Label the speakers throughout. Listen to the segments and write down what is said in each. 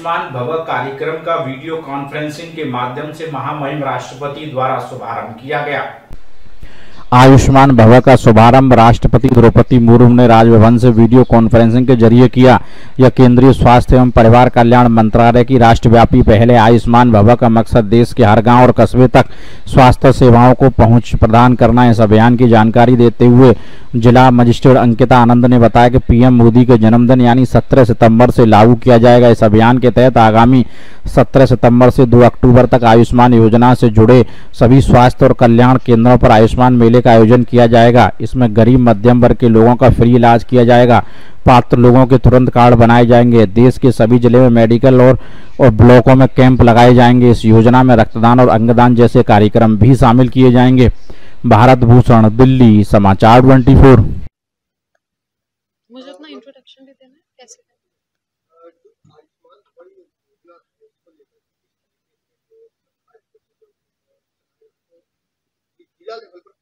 Speaker 1: आयुष्मान भव कार्यक्रम का वीडियो कॉन्फ्रेंसिंग के माध्यम से महामहिम राष्ट्रपति द्वारा शुभारंभ किया गया।
Speaker 2: आयुष्मान भव का शुभारंभ राष्ट्रपति द्रौपदी मुर्मू ने राजभवन से वीडियो कॉन्फ्रेंसिंग के ज़रिए किया। यह केंद्रीय स्वास्थ्य एवं परिवार कल्याण मंत्रालय की राष्ट्रव्यापी पहले आयुष्मान भव का मकसद देश के हर गाँव और कस्बे तक स्वास्थ्य सेवाओं को पहुँच प्रदान करना, इस अभियान की जानकारी देते हुए जिला मजिस्ट्रेट अंकिता आनंद ने बताया कि पीएम मोदी के जन्मदिन यानी 17 सितंबर से लागू किया जाएगा। इस अभियान के तहत आगामी 17 सितंबर से 2 अक्टूबर तक आयुष्मान योजना से जुड़े सभी स्वास्थ्य और कल्याण केंद्रों पर आयुष्मान मेले का आयोजन किया जाएगा। इसमें गरीब मध्यम वर्ग के लोगों का फ्री इलाज किया जाएगा। पात्र लोगों के तुरंत कार्ड बनाए जाएँगे। देश के सभी ज़िले में मेडिकल और और ब्लॉकों में कैंप लगाए जाएँगे। इस योजना में रक्तदान और अंगदान जैसे कार्यक्रम भी शामिल किए जाएँगे। भारत भूषण दिल्ली समाचार 24
Speaker 3: मुझे अपना इंट्रोडक्शन भी देना है। कैसे? अ,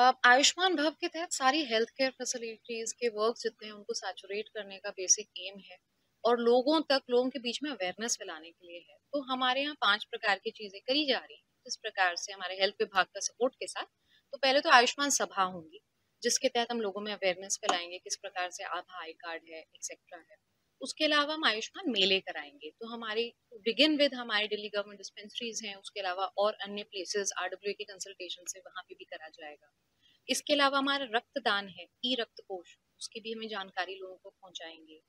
Speaker 3: आयुष्मान भव के तहत सारी हेल्थ केयर फैसिलिटीज़ के वर्क जितने हैं, उनको सैचुरेट करने का बेसिक एम है और लोगों तक, लोगों के बीच में अवेयरनेस फैलाने के लिए है। तो हमारे यहाँ पाँच प्रकार की चीज़ें करी जा रही हैं। जिस प्रकार से हमारे हेल्थ विभाग का सपोर्ट के साथ तो पहले तो आयुष्मान सभा होंगी, जिसके तहत हम लोगों में अवेयरनेस फैलाएँगे किस प्रकार से आधा आई कार्ड है एक्सेट्रा है। उसके अलावा हम आयुष्मान मेले कराएँगे। तो हमारी बिगिन विद हमारी दिल्ली गवर्नमेंट डिस्पेंसरीज हैं, उसके अलावा और अन्य प्लेसेस आरडब्ल्यू के कंसल्टेशन से वहाँ पे भी करा जाएगा। इसके अलावा हमारा रक्तदान है ई रक्त कोष उसकी भी हमें जानकारी लोगों को पहुंचाएँगे।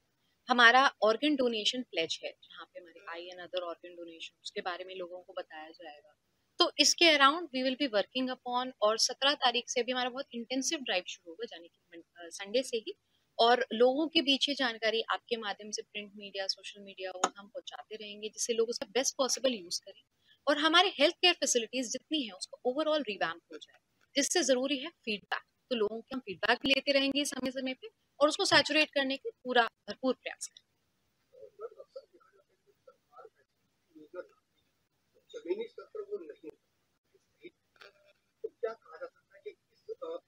Speaker 3: हमारा ऑर्गन डोनेशन प्लेज है, जहाँ पे हमारे eye and other organ donation उसके बारे में लोगों को बताया जाएगा। तो इसके around we will be working upon और सत्रह तारीख से भी हमारा बहुत इंटेंसिव ड्राइव शुरू होगा, यानी कि संडे से ही। और लोगों के बीच ये जानकारी आपके माध्यम से प्रिंट मीडिया सोशल मीडिया वो हम पहुंचाते रहेंगे, जिससे लोग उसका बेस्ट पॉसिबल यूज़ करें। और हमारे हेल्थ केयर फैसिलिटीज़ जितनी है, उसको ओवरऑल रिवैम्प हो जाए। जिससे ज़रूरी है फीडबैक। तो लोगों के हम फीडबैक भी लेते रहेंगे समय समय पे और उसको सैचुरेट करने के पूरा भरपूर प्रयास करें।
Speaker 4: तो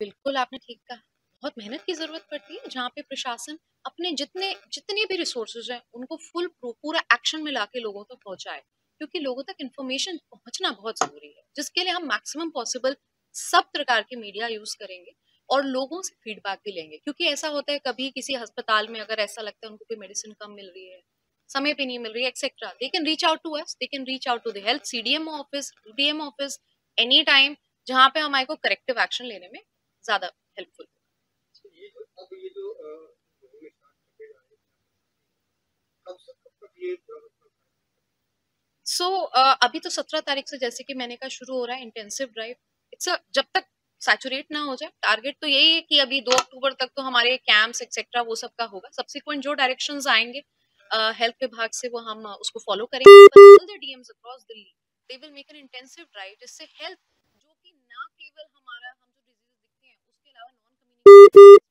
Speaker 3: बिल्कुल, आपने ठीक कहा। बहुत मेहनत की ज़रूरत पड़ती है, जहाँ पे प्रशासन अपने जितने जितने भी रिसोर्सेज हैं, उनको फुल पूरा एक्शन में लाके लोगों तक पहुँचाए। क्योंकि लोगों तक इन्फॉर्मेशन पहुँचना बहुत ज़रूरी है। जिसके लिए हम मैक्सिमम पॉसिबल सब प्रकार के मीडिया यूज़ करेंगे और लोगों से फीडबैक भी लेंगे। क्योंकि ऐसा होता है, कभी किसी अस्पताल में अगर ऐसा लगता है, उनको कोई मेडिसिन कम मिल रही है, समय पे नहीं मिल रही है etcetera they can reach out to us they can reach out to the health CDM office DM office any time जहाँ पे हमारे को करेक्टिव एक्शन लेने में ज़्यादा हेल्पफुल
Speaker 4: हैं। कब कब तक ये
Speaker 3: सो so, uh, अभी तो सत्रह तारीख से जैसे कि मैंने कहा शुरू हो रहा है इंटेंसिव ड्राइव इट्स जब तक सैचुरेट ना हो जाए टारगेट तो यही है कि अभी दो अक्टूबर तक तो हमारे कैंप्स एक्सेट्रा वो सब का होगा. सब्सिक्वेंट जो डायरेक्शंस आएँगे हेल्थ uh, विभाग से वो हम uh, उसको फॉलो करेंगे. DMs across Delhi they will make an intensive drive जिससे हेल्थ जो कि ना केवल हमारा हम जो डिज़ीज़ दिखते हैं उसके अलावा नॉन